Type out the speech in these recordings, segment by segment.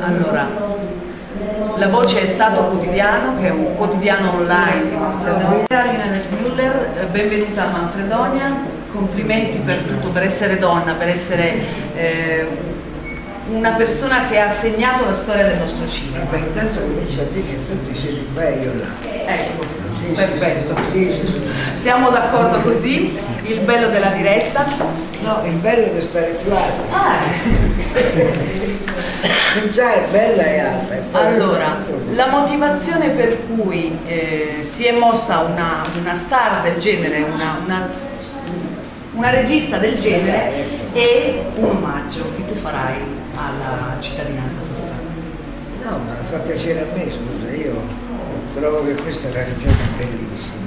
Allora, la voce è Stato Quotidiano, che è un quotidiano online di Manfredonia. Alina Müller, eh, benvenuta a Manfredonia, complimenti per tutto, per essere donna, per essere eh, una persona che ha segnato la storia del nostro cinema. Beh, intanto comincia a dire che tutti siete qua io là. Ecco, Sì, perfetto. Sì, sì. Siamo d'accordo così, il bello della diretta. No, il bello è di stare più alti. Ah, Già è bella e alta. poi- Allora, la motivazione per cui eh, si è mossa una, una star del genere, una, una- una regista del genere, è un omaggio che tu farai alla cittadinanza tutta. No, ma fa piacere a me, scusa, io trovo che questa è una regione bellissima.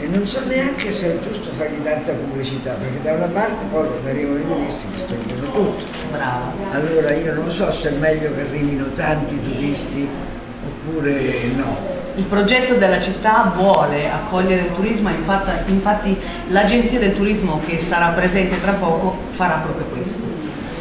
E non so neanche se è giusto fargli tanta pubblicità, perché da una parte poi arrivano i turisti distruggono tutto. Brava. Allora io non so se è meglio che arrivino tanti turisti oppure no. Il progetto della città vuole accogliere il turismo, infatti, infatti l'agenzia del turismo che sarà presente tra poco farà proprio questo.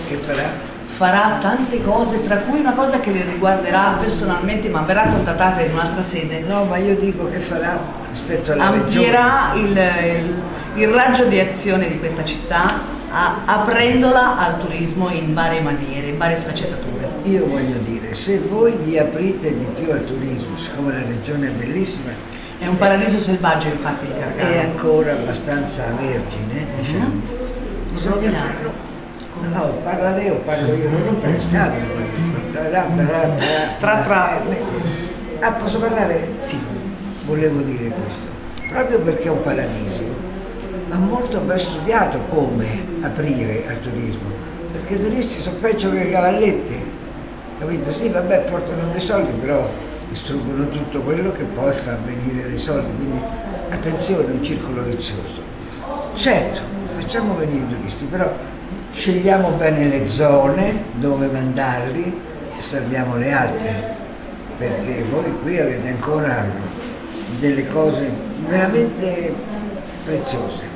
Che farà? Farà tante cose, tra cui una cosa che le riguarderà personalmente, ma verrà contattata in un'altra sede. No, ma io dico che farà rispetto alla Ambierà il, il- il raggio di azione di questa città a- aprendola al turismo in varie maniere, in varie sfaccettature. Io voglio dire, se voi vi aprite di più al turismo, siccome la regione è bellissima, È un paradiso selvaggio infatti il è Gargano. ancora abbastanza vergine, diciamo, bisogna farlo. No, parla te o parlo io, non rompere le scatole poi. Tra, tra, Tra, tra. Ah, posso parlare? Sì, volevo dire questo. Proprio perché è un paradiso, ma molto ben studiato come aprire al turismo, perché i turisti sono peggio che le cavallette, capito? Sì, vabbè, portano dei soldi, però distruggono tutto quello che poi fa venire dei soldi, quindi attenzione, un circolo vizioso. Certo, facciamo venire i turisti, però scegliamo bene le zone dove mandarli e salviamo le altre, perché voi qui avete ancora delle cose veramente preziose.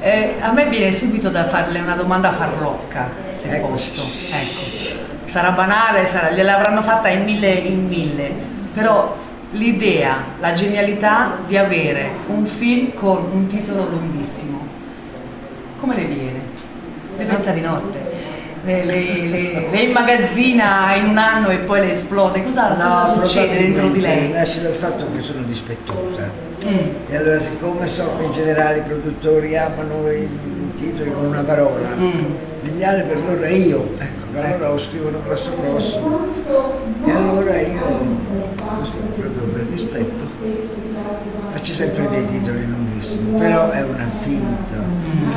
Eh, a me viene subito da farle una domanda farlocca, se Ecco. posso. Ecco. Sarà banale, sarà- gliel'avranno fatta in mille in mille, però l'idea, la genialità di avere un film con un titolo lunghissimo, come le viene? Le pensa di notte? Le, le- le- le immagazzina in un anno e poi le esplode? Cosa, cosa succede dentro di lei? Nasce dal fatto che sono dispettosa. Mm. E allora siccome so che in generale i produttori amano i titoli con una parola, Mm. altri per loro è io, ecco, per allora lo scrivono grosso grosso. E allora io, così, proprio per dispetto, faccio sempre dei titoli lunghissimi, però è una finta,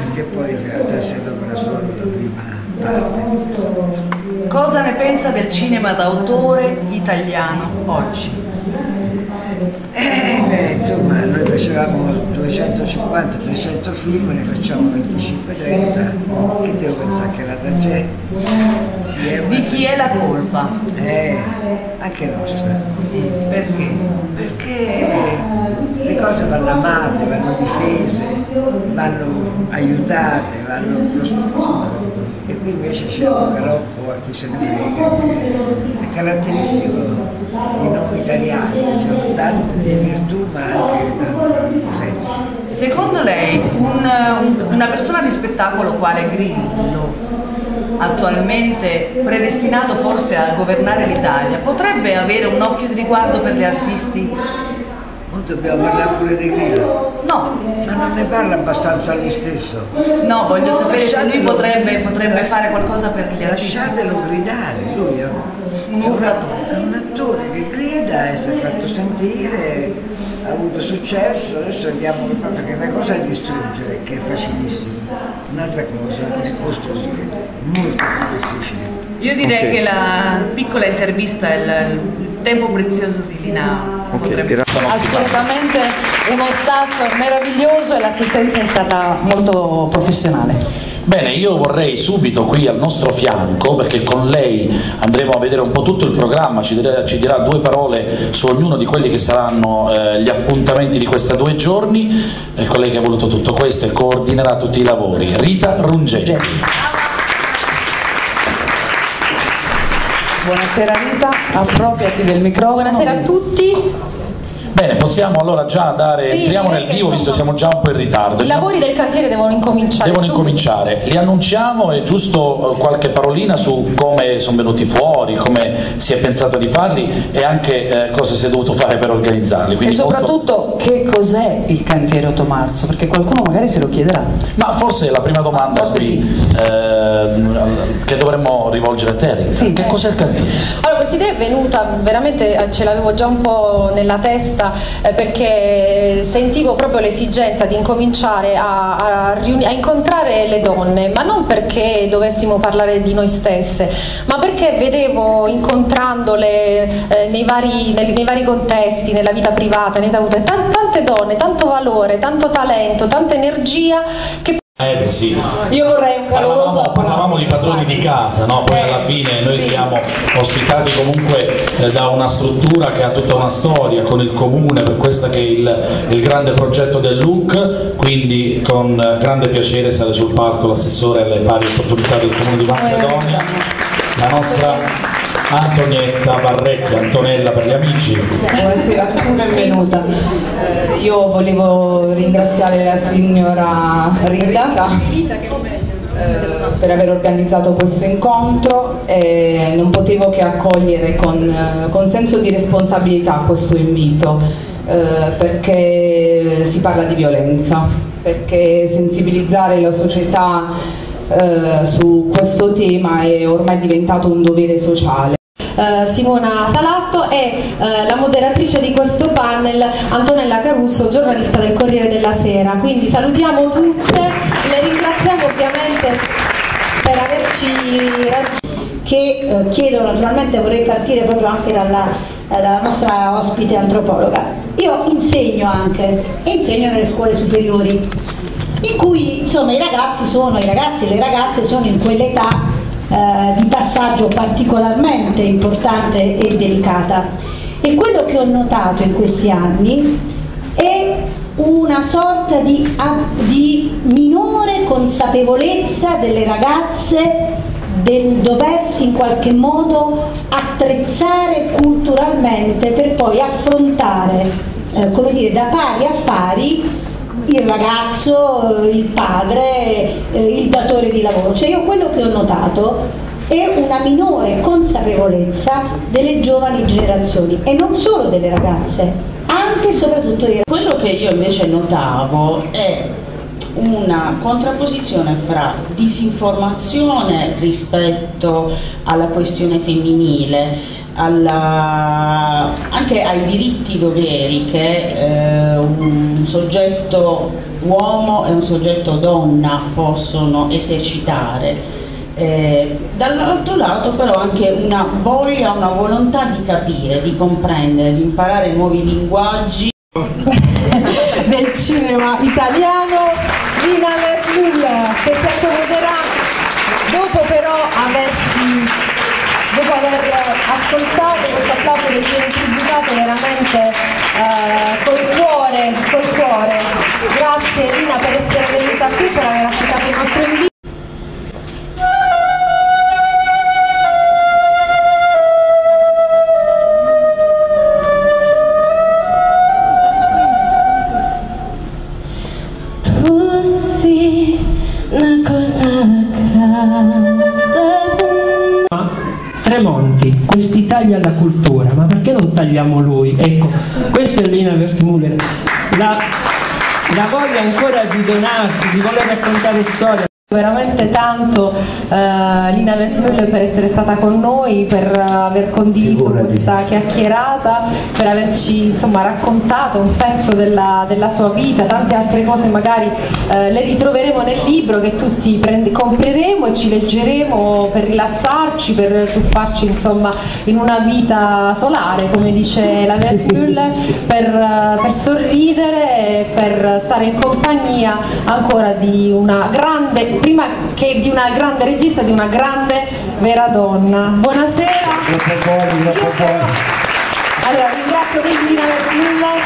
perché poi in realtà se dopo solo la prima parte di questa cosa. Cosa ne pensa del cinema d'autore italiano oggi? Eh, beh, insomma, noi facevamo 250-300 film, ne facciamo 25-30, che devo pensare che la tragedia sia Di chi è la colpa? Eh, anche nostra. Perché? Perché le cose vanno amate, vanno difese, vanno aiutate, vanno insomma, e qui invece c'è un galoppo a chi se ne frega, è caratteristico di noi italiani, c'è tante virtù ma anche tanti difetti. Secondo lei un- un- una persona di spettacolo quale Grillo, attualmente predestinato forse a governare l'Italia, potrebbe avere un occhio di riguardo per gli artisti? Ora dobbiamo parlare pure di Grillo, No, ma non ne parla abbastanza lui stesso. no, voglio sapere se lui Lasciatelo- potrebbe, potrebbe fare qualcosa per gli artisti. Lasciatelo gridare, lui è Un è un attore che grida e si è fatto sentire, ha avuto successo, adesso vediamo che fa, perché una cosa è distruggere, che è facilissimo, un'altra cosa è costruire, molto più difficile. Io direi Ok. che la piccola intervista è il, il tempo prezioso di Lina Ok, potrebbe grazie. Assolutamente uno staff meraviglioso e l'assistenza è stata molto professionale. Bene, io vorrei subito qui al nostro fianco, perché con lei andremo a vedere un po' tutto il programma, ci dirà, ci dirà due parole su ognuno di quelli che saranno eh, gli appuntamenti di questi due giorni, è con lei che ha voluto tutto questo e coordinerà tutti i lavori. Rita Rungetti. Buonasera Rita, appropriati del microfono. Buonasera a tutti. Bene, possiamo allora già dare, Sì, entriamo direi nel vivo visto che siamo già un po' in ritardo. I lavori del cantiere devono incominciare. Devono subito. incominciare, li annunciamo e giusto eh, qualche parolina su come sono venuti fuori, come si è pensato di farli e anche eh, cosa si è dovuto fare per organizzarli. E Quindi molto- soprattutto che cos'è il cantiere 8 marzo? Perché qualcuno magari se lo chiederà. Ma forse la prima domanda Forse qui, sì. ehm, che dovremmo rivolgere a te. Sì. Che cos'è il cantiere? Allora, questa idea è venuta veramente, eh, ce l'avevo già un po' nella testa eh, perché sentivo proprio l'esigenza di incominciare a, a riuni- a incontrare le donne, ma non perché dovessimo parlare di noi stesse, ma perché vedevo incontrandole eh, nei, vari, nel- nei vari contesti, nella vita privata, nella vita, tan- tante donne, tanto valore, tanto talento, tanta energia che Eh sì. io vorrei un Parlavamo, caloroso parlavamo di padroni di casa, no? poi Eh, alla fine noi sì. siamo ospitati comunque eh, da una struttura che ha tutta una storia con il comune, per questo che è il, il grande progetto del LUC, quindi con eh, grande piacere sale sul palco l'assessore alle pari opportunità del comune di Macedonia, la nostra Antonietta Barrecca, Antonella per gli amici. Buonasera, benvenuta. Eh, io volevo ringraziare la signora Rita eh, per aver organizzato questo incontro e non potevo che accogliere con, con senso di responsabilità questo invito eh, perché si parla di violenza, perché sensibilizzare la società eh, su questo tema è ormai diventato un dovere sociale. Eh, Simona Salatto e eh, la moderatrice di questo panel Antonella Caruso, giornalista del Corriere della Sera. Quindi salutiamo tutte, le ringraziamo ovviamente per averci raggiunto. che eh, chiedo naturalmente, vorrei partire proprio anche dalla, dalla nostra ospite antropologa. Io insegno anche, insegno nelle scuole superiori, in cui insomma i ragazzi sono, i ragazzi e le ragazze sono in quell'età eh, di passaggio particolarmente importante e delicata. E quello che ho notato in questi anni è una sorta di, di minore consapevolezza delle ragazze del doversi in qualche modo attrezzare culturalmente per poi affrontare, eh, come dire, da pari a pari il ragazzo, il padre, eh, il datore di lavoro. Cioè io quello che ho notato è una minore consapevolezza delle giovani generazioni e non solo delle ragazze, anche e soprattutto dei Quello che io invece notavo è una contrapposizione fra disinformazione rispetto alla questione femminile, alla- anche ai diritti doveri che eh, un soggetto uomo e un soggetto donna possono esercitare. Eh, dall'altro lato però anche una voglia, una volontà di capire, di comprendere, di imparare nuovi linguaggi del cinema italiano. Lina Merlulla che si accomoderà dopo però aversi dopo aver Tremonti, questi tagli alla cultura, ma perché non tagliamo lui? Ecco, questa è Lina Wertmuller, la, la voglia ancora di donarsi, di voler raccontare storie. Veramente tanto eh, Lina Versmuller per essere stata con noi, per eh, aver condiviso Figurati. questa chiacchierata, per averci insomma, raccontato un pezzo della, della sua vita, tante altre cose magari eh, le ritroveremo nel libro che tutti prende- compreremo e ci leggeremo per rilassarci, per tuffarci insomma in una vita solare, come dice la Versmuller, per, eh, per sorridere, per stare in compagnia ancora di una grande, prima che di una grande regista, di una grande vera donna. Buonasera. Troppo fuori, troppo Io fuori. allora ringrazio quindi Lina Vermuller,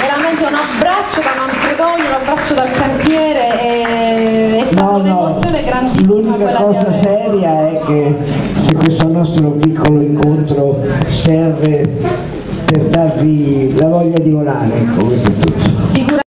veramente un abbraccio da Manfredonia, un abbraccio dal cantiere, e è stata No, no, un'emozione grandissima L'unica cosa seria è che se questo nostro piccolo incontro serve per darvi la voglia di volare, come se tutto.